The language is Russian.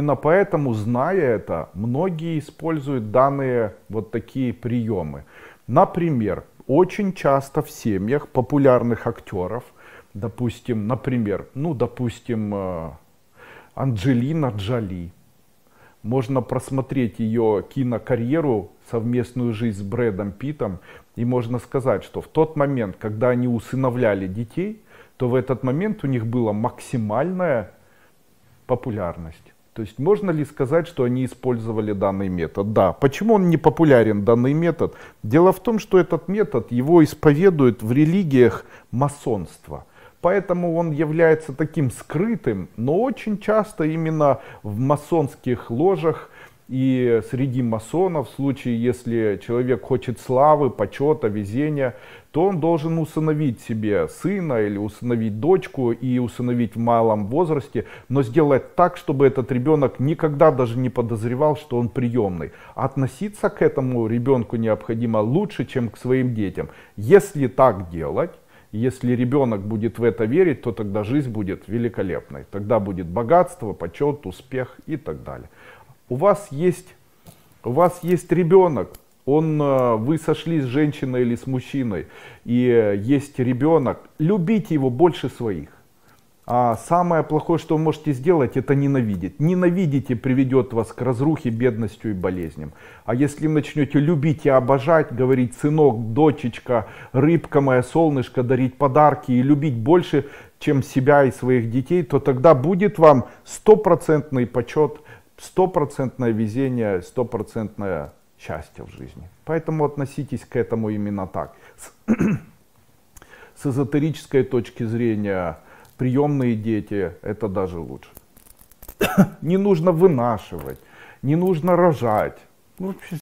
Именно поэтому, зная это, многие используют данные вот такие приемы. Например, очень часто в семьях популярных актеров, допустим, например, ну, допустим, э, Анджелина Джоли, можно просмотреть ее кинокарьеру, совместную жизнь с Брэдом Питом, и можно сказать, что в тот момент, когда они усыновляли детей, то в этот момент у них была максимальная популярность. То есть можно ли сказать, что они использовали данный метод? Да. Почему он не популярен, данный метод? Дело в том, что этот метод, его исповедуют в религиях масонства. Поэтому он является таким скрытым, но очень часто именно в масонских ложах и среди масонов, в случае, если человек хочет славы, почета, везения, то он должен усыновить себе сына или усыновить дочку и усыновить в малом возрасте, но сделать так, чтобы этот ребенок никогда даже не подозревал, что он приемный. Относиться к этому ребенку необходимо лучше, чем к своим детям. Если так делать, если ребенок будет в это верить, то тогда жизнь будет великолепной. Тогда будет богатство, почет, успех и так далее. У вас есть, у вас есть ребенок, он, э, вы сошли с женщиной или с мужчиной, и есть ребенок, любите его больше своих. А самое плохое, что вы можете сделать, это ненавидеть. Ненавидите приведет вас к разрухе, бедностью и болезням. А если начнете любить и обожать, говорить сынок, дочечка, рыбка моя, солнышко, дарить подарки и любить больше, чем себя и своих детей, то тогда будет вам стопроцентный почет, стопроцентное везение, стопроцентное счастье в жизни. Поэтому относитесь к этому именно так. С, с эзотерической точки зрения, приемные дети это даже лучше. не нужно вынашивать, не нужно рожать. Ну,